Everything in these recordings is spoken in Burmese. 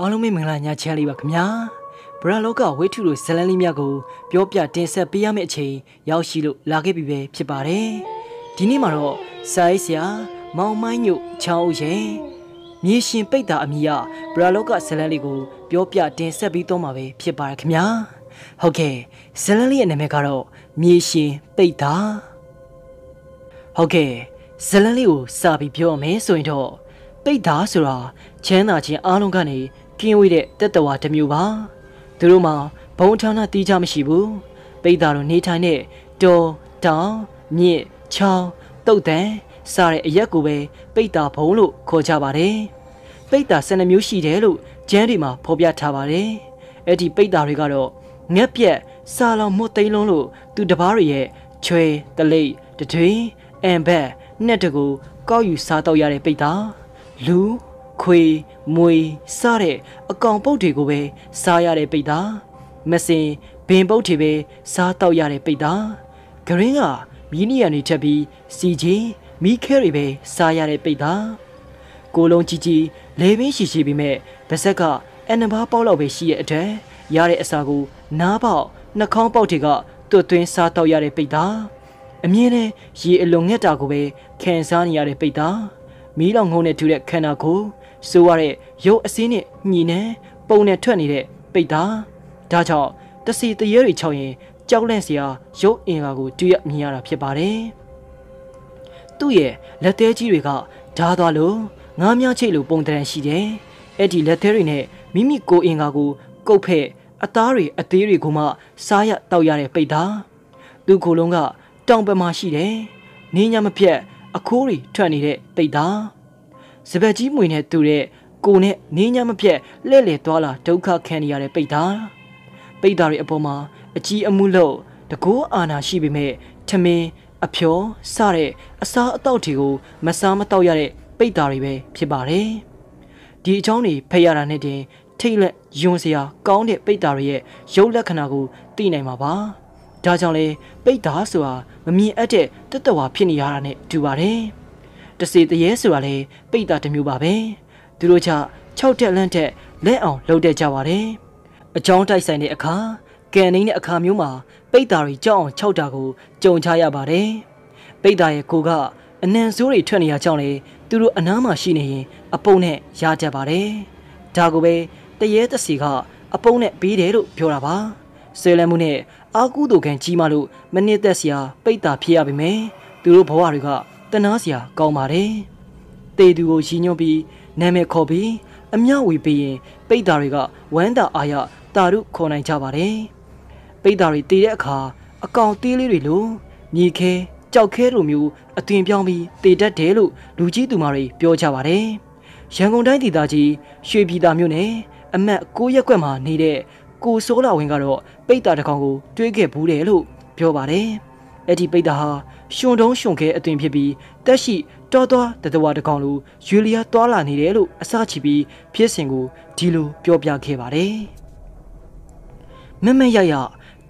အားလုံးပဲမင်္ဂလာညချမ်းလေးပါခင်ဗျာဗရာလောကဝိထုတို့ဇလန်လေးများကိုပြောပြတင်ဆက်ပေးရမယ့်အချိန်ရောက်ရှိလို့လာခဲ့ပြီပဲဖြစ်ပါတယ်ဒီနေ့မှာတော့စာရေးဆရာမောင်မိုင်းညို့ချောင်းဦးရဲ့မြေရှင်ပိတ်တာအမိယဗရာလောကဇလန်လေးကိုပြောပြတင်ဆက်ပြီးတော့မှာပဲဖြစ်ပါတယ်ခင်ဗျာဟုတ်ကဲ့ဇလန်လေးရဲ့နာမည်ကတော့မြေရှင်ပိတ်တာဟုတ်ကဲ့ဇလန်လေးကိုစာပြီးပြောရမယ်ဆိုရင်တော့ပိတ်တာဆိုတာချမ်းသာခြင်းအားလုံးကနေ ကင်းဝေးတဲ့တက်တဝါတစ်မျိုးပါသူတို့မှာဘုံဌာနတီးကြမရှိဘူးပိတ်တာတို့နေထိုင်တဲ့တောတောင်မြစ်ချောင်းတုတ်တန်စားတဲ့အရက်ကိုပဲပိတ်တာဘုံလို့ခေါ်ကြပါတယ်ပိတ်တာ12မျိုးရှိတယ်လို့ကျမ်းတွေမှာဖော်ပြထားပါတယ်အဲ့ဒီပိတ်တာတွေကတော့ငက်ပြက်စာလောင်မွတ်သိန်းလုံးလို့သူတပားတွေရဲ့ချွေတလိတ်တထွေအမ်ဘက်နဲ့တကူကောက်ယူစားတော့ရတဲ့ပိတ်တာလူ ခွေမွေစတဲ့အကောင်ပုတ်တွေကိုပဲစားရတဲ့ပိတ်တာမစင်ဘင်ပုတ်တွေပဲစားတော့ရတဲ့ပိတ်တာဂရင်းကမီးနီယန်တွေထက်ပြီးစီကြီးမီးခဲတွေပဲစားရတဲ့ပိတ်တာကိုလုံးကြီးကြီးလေပင်ရှိရှိပြီးမဲ့ဗစက်ကအန်နဘာပေါက်လောက်ပဲရှိရဲ့အတွက်ရတဲ့အစာကိုနားပေါက်နှာခေါင်းပေါက်တွေကတွတ်သွင်းစားတော့ရတဲ့ပိတ်တာအမြင်နဲ့ရေအလွန်ငက်တာကိုပဲခံစားနေရတဲ့ပိတ်တာမီးလောင်ငုံနဲ့ထူတဲ့ခန္ဓာကိုယ် ဆိုရတဲ့ရုပ်အစင်းနဲ့ညီနေပုံနဲ့ထွက်နေတဲ့ပိတ်တာဒါကြောင့်တစီတရေတွေချောက်ရင်ကြောက်လန့်စရာရုပ်အင်္ဂါကိုတွေ့ရမြင်ရတာဖြစ်ပါတယ်သူ့ရဲ့လက်သေးကြီးတွေကဓာသွားလို့ငားများချိတ်လို့ပုံတရံရှိတယ်အဲ့ဒီလက်သေးတွေနဲ့မိမိကိုယ်အင်္ဂါကိုကုတ်ဖက်အသားတွေအသေးတွေကိုမှစားရတောက်ရတဲ့ပိတ်တာသူ့ကိုယ်လုံးကတောင်ပမာရှိတယ်နေညာမပြတ်အခိုးတွေထွက်နေတဲ့ပိတ်တာ စပက်ကြီးမွေနဲ့တူတဲ့ကိုနဲ့နေညာမပြတ်လဲ့လေသွားလာဒုက္ခခံနေရတဲ့ပိတ်တာပိတ်တာတွေအပေါ်မှာအကြီးအမှုလို့တကိုးအာနာရှိပေမဲ့ထမင်းအဖျော်စတဲ့အစားအသောက်တွေကိုမစားမတော့ရတဲ့ပိတ်တာတွေပဲဖြစ်ပါတယ်ဒီအကြောင်းတွေဖတ်ရတာနဲ့တင်ထိတ်လက်ယွန်စရာကောင်းတဲ့ပိတ်တာတွေရဲ့ရုပ်လက္ခဏာကိုသိနိုင်မှာပါဒါကြောင့်လေပိတ်တာဆိုတာမမြင်အပ်တဲ့တတဝါဖြစ်နေရတာနဲ့တူပါတယ် တစေတရေဆိုတာလေပိတ်တာတစ်မျိုးပါပဲသူတို့ချ6တက်လန့်တက်လက်အောင်လှုပ်တဲ့ကြပါတယ်အကြောင်းတိုက်ဆိုင်တဲ့အခါကန်နေတဲ့အခါမျိုးမှာပိတ်တာတွေကြောက်အောင်ခြောက်တာကိုကြုံချရပါတယ်ပိတ်တာရဲ့ကိုကအနံဆိုးတွေထွက်နေရကြောင်းလေသူတို့အနားမှာရှိနေရင်အပုံနဲ့ရကြပါတယ်ဒါကိုပဲတရေတစီကအပုံနဲ့ပြီးတယ်လို့ပြောတာပါဆွေလန်းမှုနဲ့အာကူတို့ကန်ကြီးမလို့မနစ်သက်စရာပိတ်တာဖြစ်ရပါမယ်သူတို့ဘဝတွေက တနာစရာကောင်းပါတယ်တေသူကိုရည်ညွှန်းပြီးနာမည်ခေါ်ပြီးအမြောက်ဝေပြီးရင်ပိတ်တာတွေကဝမ်းတာအာရတာရုခေါ်နိုင်ကြပါတယ်ပိတ်တာတွေတည်တဲ့အခါအကောင်သေးလေးတွေလိုမြေခဲကြောက်ခဲလိုမျိုးအသွင်ပြောင်းပြီးတည်တတ်တယ်လို့လူကြီးသူမတွေပြောကြပါတယ်ရန်ကုန်တိုင်းဒေသကြီးရွှေပြည်သာမြို့နယ်အမတ်9ရက်ကွက်မှာနေတဲ့ကိုစိုးလာဝင်းကတော့ပိတ်တာတစ်ကောင်ကိုတွေးခဲ့ဘူးတယ်လို့ပြောပါတယ်။အဲ့ဒီပိတ်တာဟာ ရှင်တုံးရှင်ခဲအသွင်ဖြစ်ပြီးတက်ရှိတောသွားတတဝါတစ်ကောင်လိုယူလီယာတွာလာနေတယ်လို့အစချီပြီးဖြစ်စဉ်ကိုဒီလိုပြောပြခဲ့ပါတယ်။မမရရ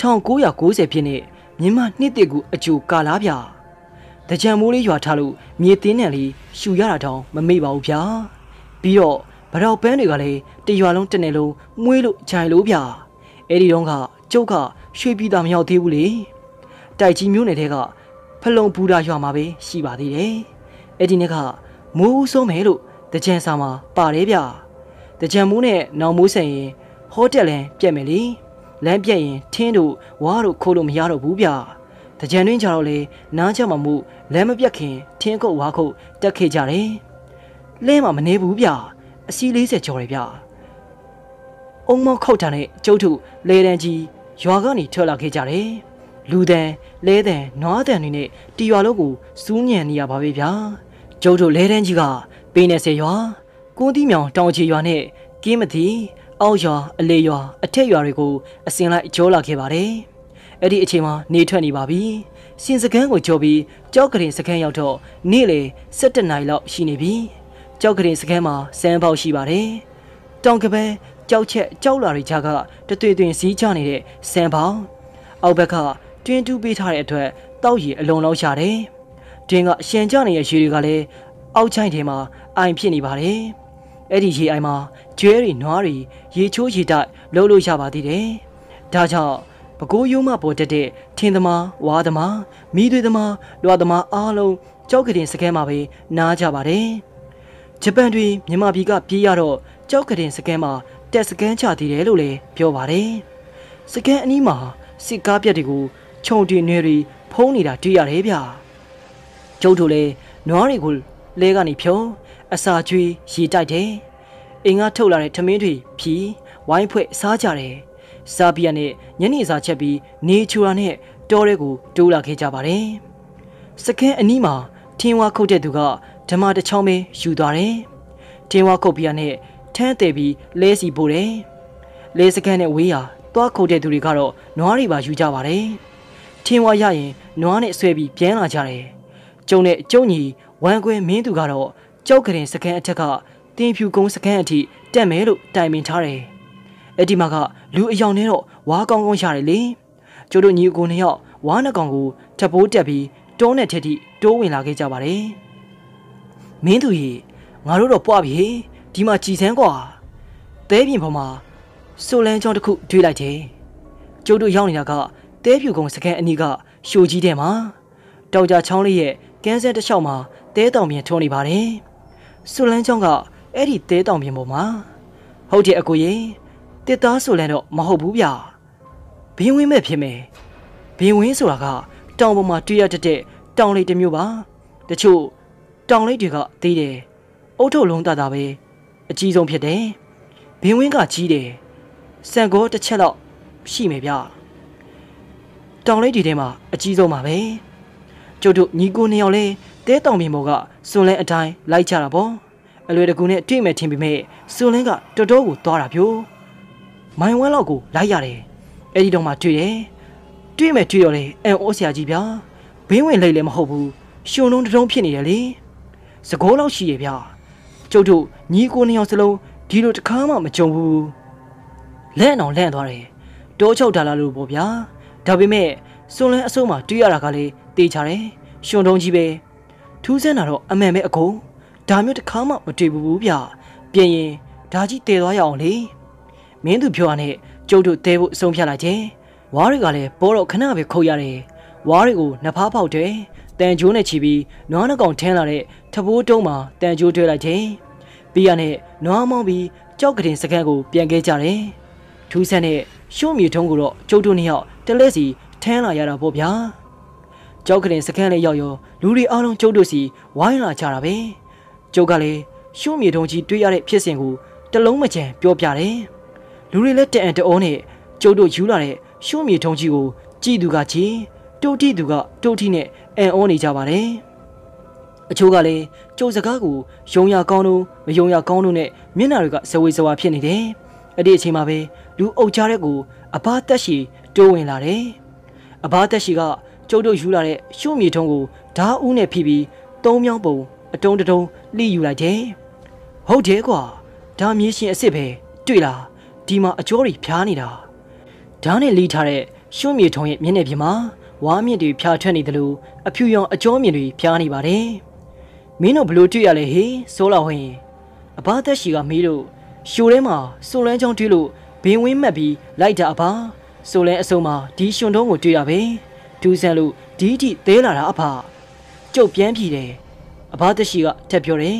1990ပြည့်နှစ်မြန်မာနှစ်တကူအကျိုးကာလာဗျာ။တကြံမိုးလေးရွာထားလို့မြေတင်းနယ်လေးရှူရတာတောင်မမေ့ပါဘူးဗျာ။ပြီးတော့ဗရောက်ပန်းတွေကလည်းတရွာလုံးတနေလုံးမွေးလို့ခြိုင်လို့ဗျာအဲ့ဒီတော့ကကျုပ်ကရွှေပြည်သာမရောက်သေးဘူးလေတိုက်ကြီးမျိုးနယ်တဲက ဖလုံဘူတာရွာမှာပဲရှိပါသေးတယ်အဲ့ဒီနေ့ကမိုးဦးဆုံးမယ်လို့တကြံစာမှာပါတယ်ဗျတကြံမိုးနဲ့နောင်မိုးဆန်ရင်ဟိုတယ်လန်ပြက်မယ်လေလမ်းပြက်ရင်ထင်းတို့ဝါတို့ခိုးလို့မရတော့ဘူးဗျတကြံတွင်းကြတော့လေနားချမှာမှုလမ်းမပြက်ခင်ထင်းကုတ်ဝါခုတ်တက်ခဲ့ကြတယ်လဲမှာမနေဘူးဗျအစီ40ကျော်တယ်ဗျအုံမောက်ခောက်တန်တဲ့ကျုပ်ထုလေတန်းကြီးရွာကနေထွက်လာခဲ့ကြတယ် လူတန်လဲတန်နွားတန်တွေနဲ့တီရွာလုံးကိုစူးညံနေရပါပဲဗျာကျုပ်တို့လဲတန်းကြီးကပေ20ရွာကုန်းတီးမြောင်တောင်ချီရွာနဲ့ကင်းမတီအောက်ရွာအလေရွာအထက်ရွာတွေကိုအစင်လိုက်ကြောလာခဲ့ပါတယ်အဲ့ဒီအချိန်မှာနေထွက်နေပါပြီစင်စကန်းကိုကြောပြီးကြောက်ကရင်စကန်းရောက်တော့နေ့လေ17နာရီလောက်ရှိနေပြီကြောက်ကရင်စကန်းမှာစမ်းပေါက်ရှိပါတယ်တောင်ကပဲကြောက်ချက်ကြောက်လာတွေကြားကတသွေသွင်စီးချနေတဲ့စံပေါင်းအောက်ဘက်က တွင်းတူးပေးထားတဲ့အတွက်တောက်ရည်အလုံးလုံးရှာတယ်။တွင်းကရှင်ကြနေတဲ့ရေတွေကလည်းအောက်ချိုင်းထဲမှာအိုင်ဖြစ်နေပါတယ်။အဲ့ဒီရေအိုင်မှာကျွဲတွေနွားတွေရေချိုးရေတိုက်လှုပ်လို့ရပါသေးတယ်ဒါကြောင့်ပကိုးယုံမပေါ်တက်တဲ့ထင်းသမားဝါသမားမိသွေးသမားလွာသမားအားလုံးကြောက်ကတင်စကဲမှာပဲနားကြပါတယ်ဂျပန်တွေမြန်မာပြည်ကပြေးရတော့ကြောက်ကတင်စကဲမှာတက်စကန်ချသေးတယ်လို့လည်းပြောပါတယ်စကန်အနီးမှာစစ်ကားပြက်တွေကို ခြုံတင်နေတွေဖုံးနေတာတွေ့ရတယ်ဗျကျုပ်တို့လည်းနွားတွေကိုလဲကနေဖြုံးအစာကျွေးရေတိုက်တယ်အင်္ဂါထုတ်လာတဲ့ထမင်းတွေဖြီးဝိုင်းဖွဲ့စားကြတယ်စားပြီးရနဲ့ညနေစာချက်ပြီးနေချူရာနဲ့တောထဲကိုတိုးလာခဲ့ကြပါတယ်စကန်အနီးမှာထင်းဝါခုတ်တဲ့သူကဓမ္မတစ်ချောင်းပဲယူသွားတယ်ထင်းဝါခုတ်ပြီးရနဲ့ထမ်းတယ်ပြီးလဲစီပို့တယ်လဲစကန်နဲ့ဝေးရသွားခုတ်တဲ့သူတွေကတော့နွားတွေပါယူကြပါတယ် ချင်းဝါရရင်နွားနဲ့ဆွဲပြီးပြန်လာကြတယ်။ကျုံနဲ့အကျုံကြီးဝမ်ခွဲမင်းသူကတော့ကြောက်ကရင်စကန်အထက်ကတင်ဖြူကုန်းစကန်အထိတက်မယ်လို့တိုင်ပင်ထားတယ်။အဲ့ဒီမှာကလူအယောင်နဲ့တော့ဝါကောင်းကောင်းရတယ်လေ။ကျို့တို့ညီကိုနှစ်ယောက်ဝါနှကောင်ကိုထပ်ပိုးတက်ပြီးတုံးတဲ့ထက်ထိတိုးဝင်လာခဲ့ကြပါတယ်။မင်းသူကြီးငါတို့တော့ပွားပြီဒီမှာကြည်စမ်းကွာ။တဲပြင်ပေါ်မှာဆိုလန်းချောင်းတစ်ခုတွေ့လိုက်တယ်။ကျို့တို့ရောက်နေတာက တဲဖြူကုန်းစကန်အနီးကရှိုကြီးတဲ့မှာတောက်ကြချောင်းလေးရဲ့ကန်းစက်တစ်လျှောက်မှာတဲတောင်ပြင်ထုံးနေပါတယ်။ဆိုလန်းချောင်းကအဲ့ဒီတဲတောင်ပြင်ပေါ်မှာဟုတ်တယ်အကိုရေတစ်သားဆိုလန်းတော့မဟုတ်ဘူးဗျ။ဘင်းဝင်းမဲ့ဖြစ်မယ်။ဘင်းဝင်းဆိုတာကတောင်ပေါ်မှာတွေ့ရတတ်တဲ့တောင်လေးတစ်မျိုးပါ။တချို့တောင်လေးတွေကသေးတယ်။အုတ်ထုတ်လုံးတတာပဲအကြီးဆုံးဖြစ်တယ်။ဘင်းဝင်းကကြီးတယ်။စံကောတစ်ချက်တော့ရှိမယ်ဗျ။ တောင်လေးတွေထဲမှာအကြီးဆုံးပါပဲ။ကျုပ်တို့ညီကိုနှစ်ယောက်လဲတဲတောင်ပြင်ပေါ်ကစွန်လဲအတိုင်းလိုက်ကြတာပေါ့အလွယ်တကူနဲ့တွေ့မယ်ထင်ပေမဲ့စွန်လဲကတော်တော်ကိုသွားတာပြိုမိုင်ဝဲလောက်ကိုလိုက်ရတယ်အဲ့ဒီတော့မှတွေ့တယ်တွေ့မယ်တွေ့တော့လေအန်အိုးဆရာကြီးဗျာဘင်းဝင်လိတ်လည်းမဟုတ်ဘူးရှင်လုံးတုံးဖြစ်နေတယ်လေစကောလောက်ရှိရဲ့ဗျာကျုပ်တို့ညီကိုနှစ်ယောက်စလုံးဒီလိုတခါမှမကြုံဘူးလက်အောင်လန့်သွားတယ်တောချုပ်တာလာလို့ပေါ့ဗျာ ဒါပေမဲ့စွန်လဲအစုံးမှာတွေ့ရတာကလေတေးချတယ်ရှင်တုံးကြီးပဲထူးဆန်းတာတော့အမှန်ပဲအကုန်ဒါမျိုးတစ်ခါမှမတွေ့ဘူးဗျပြင်ရင်ဒါကြီးတည်သွားရအောင်လေမင်းသူပြောရနဲ့ကျုပ်တို့တဲဖို့အဆုံးဖြတ်လိုက်တယ်ဝါးတွေကလည်းပေါ်တော့ခဏပဲခုတ်ရတယ်ဝါးတွေကိုနှဖားပေါက်တယ်တန်ကြိုးနဲ့ချီပြီးနွားနှကောင်ထင်းလာတဲ့ထဘိုးတုံးမှာတန်ကြိုးတွဲလိုက်တယ်ပြီးရနဲ့နွားမောင်းပြီးကြောက်ကတင်စကန်ကိုပြန်ခဲ့ကြတယ်ထူးဆန်းတဲ့ ရှုံးမြေထုံးကိုတော့ကျုပ်တို့နှစ်ယောက်တလဲစီထမ်းလာရတာပေါ့ဗျာကြောက်ကတင်စကန်လေးရောက်ရောလူတွေအားလုံးကျုပ်တို့စီဝိုင်းလာကြတာပဲကျုပ်ကလည်းရှုံးမြေထုံးကြီးတွေးရတဲ့ဖြစ်စဉ်ကိုတလုံးမကြံပြောပြတယ်လူတွေလည်းတအံတအောနဲ့ကျုပ်တို့ယူလာတဲ့ရှုံးမြေထုံးကြီးကိုကြည်သူကကြည်တုတ်တိသူကတုတ်တိနဲ့အံ့ဩနေကြပါတယ်အချို့ကလည်းကျုပ်စကားကိုယုံရကောင်းလို့မယုံရကောင်းလို့နဲ့မျက်နှာတွေကဇဝေဇဝါဖြစ်နေတယ်အဲ့ဒီအချိန်မှာပဲ လူအုပ်ကြားတဲ့ကိုအဘတက်ရှိတိုးဝင်လာတယ်အဘတက်ရှိကကျုပ်တို့ယူလာတဲ့ရှုံးမြေထုံးကိုဓာဦးနဲ့ဖိပြီးသုံးမြောင်းပုံအတုံးတုံးလှိယူလိုက်တယ်ဟုတ်တယ်ကွာဒါမြေရှင်အစ်စ်ပဲတွေ့လားဒီမှာအကျော်ကြီးဖျားနေတာဓာတ်နဲ့လီးထားတဲ့ရှုံးမြေထုံးရဲ့မျက်နှာပြင်မှာဝါမြင့်တွေဖျားထွက်နေတယ်လို့အဖြူရောင်အကျော်မြင့်တွေဖျားနေပါတယ်မင်းတို့ဘလို့တွေ့ရလဲဟေးဆိုးလာဝင်အဘသက်ရှိကမေးလို့ရှိုထဲမှာဆိုလန်းချောင်းတွေ့လို့ဘ င်းဝင်းမှတ်ပြီးလိုက်တာအဘဆိုလန်းအစုံမှာဒီရှင်တုံးကိုတွေ့ရပဲဒူးဆန်လို့ဒီတိသေးလာတာအဖကျုပ်ပြန်ပြည်တယ်အဘသက်ရှိကထက်ပြောတယ်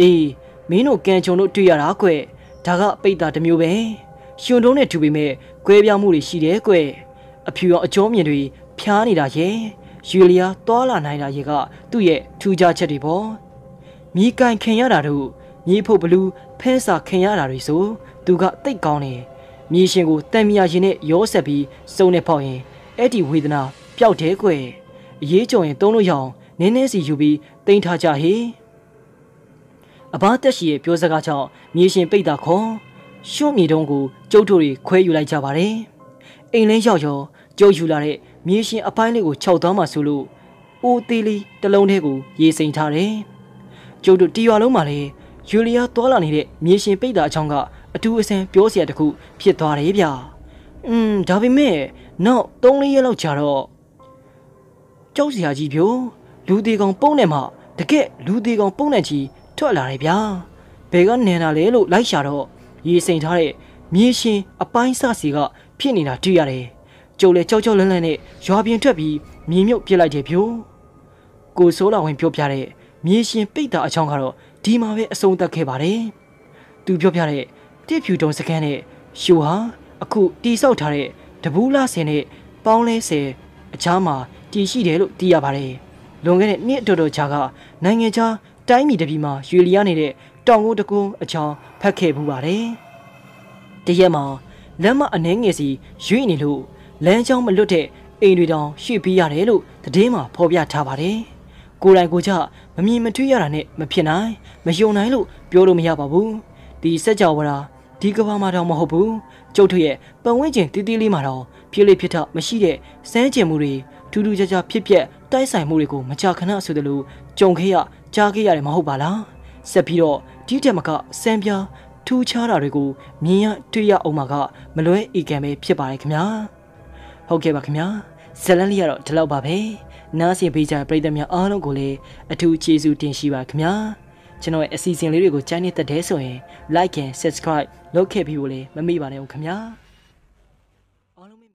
အေးမင်းတို့ကန်ချုံတို့တွေ့ရတာကွဒါကပိတ်တာတစ်မျိုးပဲရှင်တုံးနဲ့ထူပေမဲ့ကွဲပြားမှုတွေရှိတယ်ကွအဖြူရောင်အကျော်မြင်တွေဖျားနေတာရဲ့ယူလီယာသွားလာနိုင်တာရေကသူ့ရဲ့ထူးခြားချက်တွေပေါ့မြေကန်ခင်ရတာတို့မြေဖို့ဘလူးဖဲစာခင်ရတာတွေဆိုသူကတိတ်ကောင်းတယ် မြေရှင်ကိုတန်မြာရင်နဲ့ရောဆက်ပြီးစုံနေဖောက်ရင်အဲ့ဒီဝေဒနာပျောက်တယ်ကွယ်အရေးကြုံရင်သုံးလို့ရအောင်နင်းနေစီယူပြီးတိန်ထားကြဟေအဘတက်ရှိရဲ့ပြောစကားကြောင့်မြေရှင်ပိတ်တာခေါ်ရှုံးမြေတုံးကိုကျုပ်တို့တွေခွဲယူလိုက်ကြပါတယ်အိမ်လင်းရောက်ရောကျုပ်ယူလာတဲ့မြေရှင်အပိုင်းလေးကိုခြောက်သွားမှဆိုလို့အိုးသေးလေးတစ်လုံးထဲကိုရေစိမ်ထားတယ်ကျုပ်တို့တီရွာလုံးမှာလေယူလီယာသွားလာနေတဲ့မြေရှင်ပိတ်တာအချောင်းက အတူအဆန်ပြောစရာတခုဖြစ်သွားတယ်ဗျ။อืมဒါပေမဲ့နောက်၃၄ရက်လောက်ကြာတော့ကြောက်စရာကြီးပြိုလူသေးကောင်ပုံးနေမှတကက်လူသေးကောင်ပုံးနေကြီးထွက်လာတယ်ဗျာ။ဘယ်ကနေလာလဲလို့လိုက်ရှာတော့ရေစိန်ထားတဲ့မြေရှင်အပိုင်းစစီကဖြစ်နေတာတွေ့ရတယ်ကျုပ်လည်းကြောက်ကြောက်လန့်လန့်နဲ့ရွာပြင်ထွက်ပြီးမြေမြုပ်ပြစ်လိုက်တယ်ဖြို့ကိုစိုးလာဝင်ပြောပြတဲ့မြေရှင်ပိတ်တာအချောင်းကတော့ဒီမှာပဲအဆုံးသတ်ခဲ့ပါတယ်သူပြောပြတဲ့ တစ်ဖြူတုံစကန်နဲ့ရှူဟာအခုတီဆောက်ထားတဲ့တဘူးလားစင်နဲ့ပေါင်းလဲဆယ်အချားမှာတည်ရှိတယ်လို့သိရပါတယ်လွန်ခဲ့တဲ့နှစ်တော်တော်ကြာကနိုင်ငံခြားတိုင်းပြည်တစ်ပြည်မှာရွေလီရနေတဲ့တောင်ကုန်းတကုန်းအချောင်းဖတ်ခဲ့ပူပါတယ်တရက်မှာလမ်းမအနှဲငယ်စီရွေ့နေလို့လမ်းကြောင်းမလွတ်တဲ့အိမ်တွေတောင်ရွှေ့ပေးရတယ်လို့သတင်းမှာဖော်ပြထားပါတယ်ကိုယ်တိုင်ကိုယ်ကျမမြင်မတွေ့ရတာနဲ့မဖြစ်နိုင်မယုံနိုင်လို့ပြောလို့မရပါဘူးဒီစက်ကြဝဠာ ဒီကဘာမှာတော့မဟုတ်ဘူးကျုပ်တို့ရဲ့ပတ်ဝန်းကျင်တီးတီးလေးမှာတော့ဖြစ်လေဖြစ်ထမရှိတဲ့စမ်းကျင်မှုတွေထူးထူးခြားခြားဖြစ်ပျက်တိုက်ဆိုင်မှုတွေကိုမကြာခဏဆိုသလိုကြုံခဲ့ရကြားခဲ့ရတယ်မဟုတ်ပါလားဆက်ပြီးတော့ဒီတက်မကစမ်းပြားထူးခြားတာတွေကိုမြင်ရတွေ့ရအောင်မှာကမလွဲဤကံပဲဖြစ်ပါတယ်ခင်ဗျာဟုတ်ကဲ့ပါခင်ဗျာဇလန်လေးကတော့ဒီလောက်ပါပဲနားဆင်ပေးကြပရိသတ်များအားလုံးကိုလည်းအထူးကျေးဇူးတင်ရှိပါခင်ဗျာ ကျွန်တော်ရဲ့အစီအစဉ်လေးတွေကိုကြားနေတတ်တဲ့ဆိုရင် like and subscribe လုပ်ခဲ့ပြီးဖို့လည်းမမေ့ပါနဲ့ဦးခင်ဗျာ